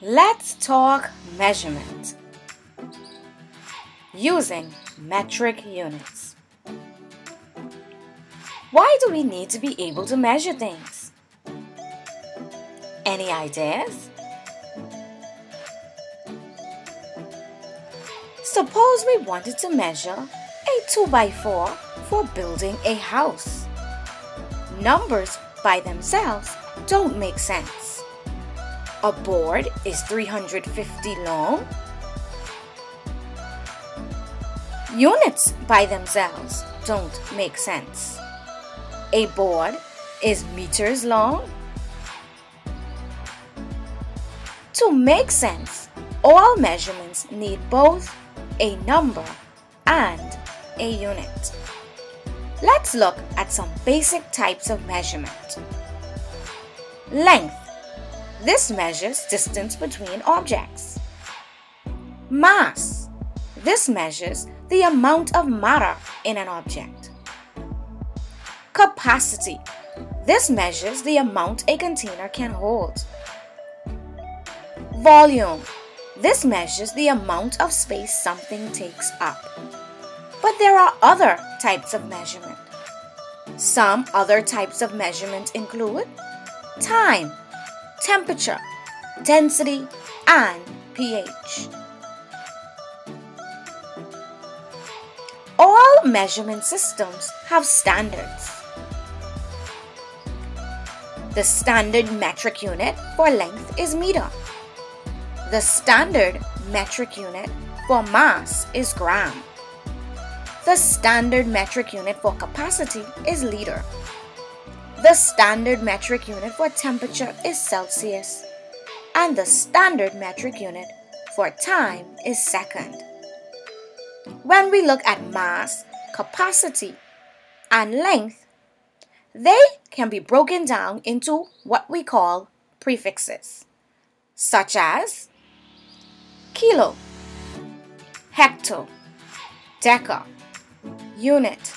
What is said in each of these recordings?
Let's talk measurement using metric units. Why do we need to be able to measure things? Any ideas? Suppose we wanted to measure a 2x4 for building a house. Numbers by themselves don't make sense. A board is 350 long. Units by themselves don't make sense. A board is meters long. To make sense, all measurements need both a number and a unit. Let's look at some basic types of measurement. Length. This measures distance between objects. Mass. This measures the amount of matter in an object. Capacity. This measures the amount a container can hold. Volume. This measures the amount of space something takes up. But there are other types of measurement. Some other types of measurement include time, temperature, density, and pH. All measurement systems have standards. The standard metric unit for length is meter. The standard metric unit for mass is gram. The standard metric unit for capacity is liter. The standard metric unit for temperature is Celsius. And the standard metric unit for time is second. When we look at mass, capacity, and length, they can be broken down into what we call prefixes, such as kilo, hecto, deca, unit,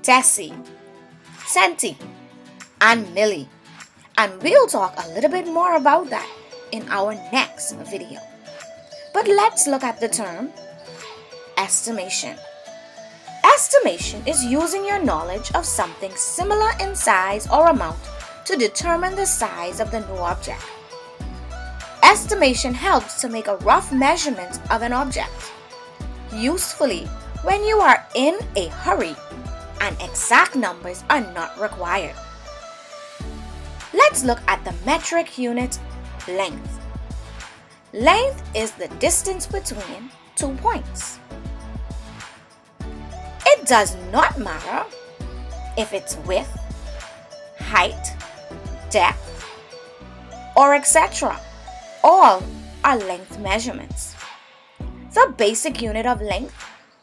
deci, centi, and milli. And we'll talk a little bit more about that in our next video. But let's look at the term estimation. Estimation is using your knowledge of something similar in size or amount to determine the size of the new object. Estimation helps to make a rough measurement of an object. Usefully, when you are in a hurry and exact numbers are not required. Let's look at the metric unit length. Length is the distance between two points. It does not matter if it's width, height, depth, or etc. All are length measurements. The basic unit of length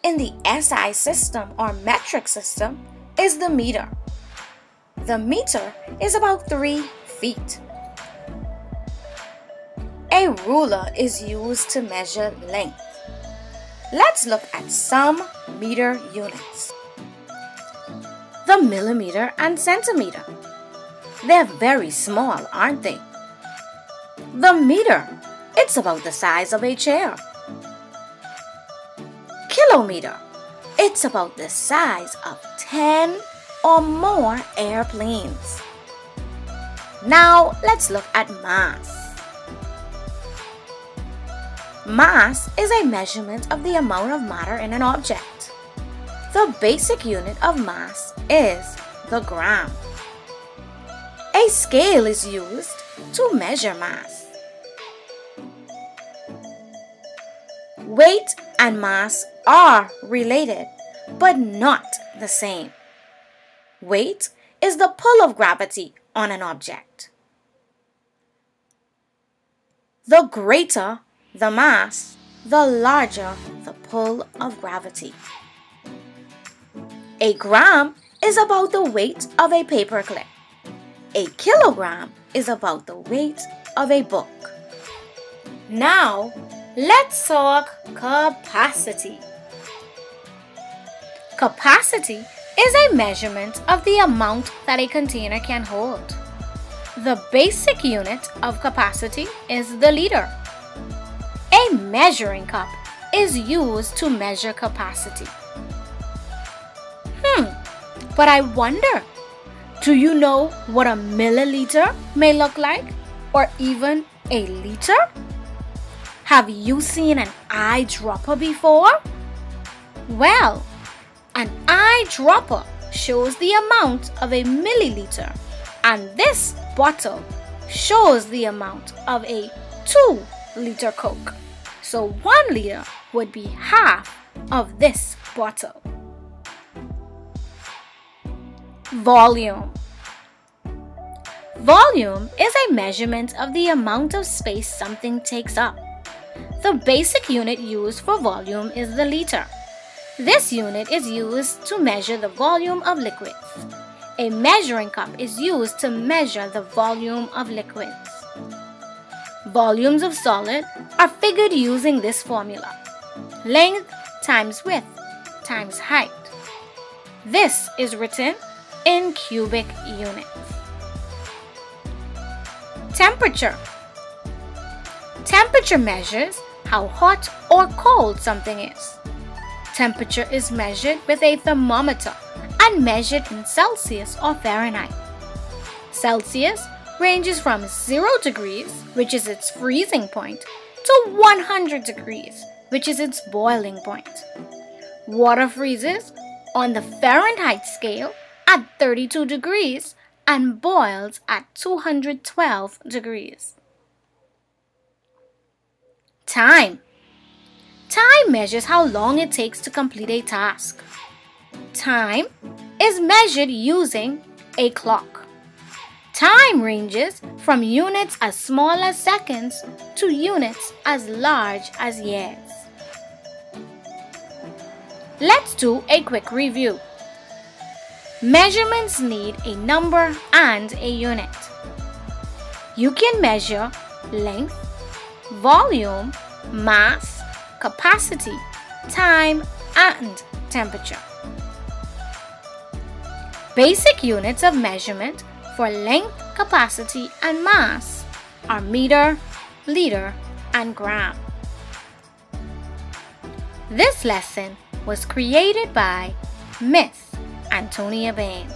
in the SI system or metric system is the meter. The meter is about 3 feet. A ruler is used to measure length. Let's look at some meter units. The millimeter and centimeter. They're very small, aren't they? The meter, it's about the size of a chair kilometer. It's about the size of 10 or more airplanes. Now let's look at mass. Mass is a measurement of the amount of matter in an object. The basic unit of mass is the gram. A scale is used to measure mass. Weight and mass are related, but not the same. Weight is the pull of gravity on an object. The greater the mass, the larger the pull of gravity. A gram is about the weight of a paperclip. A kilogram is about the weight of a book. Now, let's talk capacity. Capacity is a measurement of the amount that a container can hold. The basic unit of capacity is the liter. A measuring cup is used to measure capacity. Hmm, but I wonder, do you know what a milliliter may look like? Or even a liter? Have you seen an eyedropper before? Well, an eyedropper shows the amount of a milliliter and this bottle shows the amount of a 2 liter Coke. So 1 liter would be half of this bottle. Volume Volume is a measurement of the amount of space something takes up. The basic unit used for volume is the liter. This unit is used to measure the volume of liquids. A measuring cup is used to measure the volume of liquids. Volumes of solid are figured using this formula. Length times width times height. This is written in cubic units. Temperature. Temperature measures how hot or cold something is. Temperature is measured with a thermometer and measured in Celsius or Fahrenheit. Celsius ranges from 0 degrees, which is its freezing point, to 100 degrees, which is its boiling point. Water freezes on the Fahrenheit scale at 32 degrees and boils at 212 degrees. Time. Time measures how long it takes to complete a task. Time is measured using a clock. Time ranges from units as small as seconds to units as large as years. Let's do a quick review. Measurements need a number and a unit. You can measure length, volume, mass, capacity, time, and temperature. Basic units of measurement for length, capacity, and mass are meter, liter, and gram. This lesson was created by Miss Antonia Bain.